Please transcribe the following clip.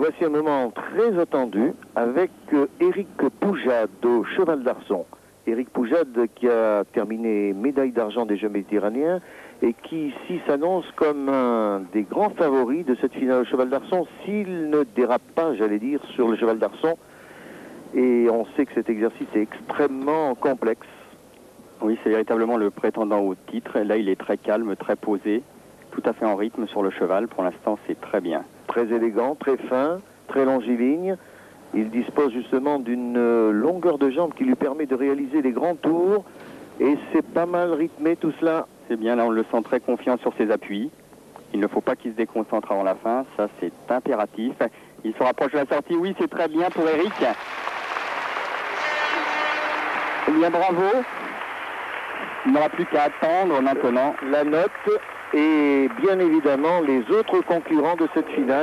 voici un moment très attendu avec euh, Éric Poujade au cheval d'Arson. Éric Poujade qui a terminé médaille d'argent des Jeux méditerranéens et qui ici s'annonce comme un des grands favoris de cette finale au cheval d'Arson s'il ne dérape pas, j'allais dire, sur le cheval d'Arson. Et on sait que cet exercice est extrêmement complexe. Oui, c'est véritablement le prétendant au titre. Là, il est très calme, très posé, tout à fait en rythme sur le cheval. Pour l'instant, c'est très bien. Très élégant, très fin, très longiligne. Il dispose justement d'une euh, longueur de jambe qui lui permet de réaliser les grands tours. Et c'est pas mal rythmé tout cela. C'est bien, là, on le sent très confiant sur ses appuis. Il ne faut pas qu'il se déconcentre avant la fin. Ça, c'est impératif. Il se rapproche de la sortie. Oui, c'est très bien pour Eric. Eh bien, bravo. Il n'aura plus qu'à attendre maintenant. La note et bien évidemment les autres concurrents de cette finale.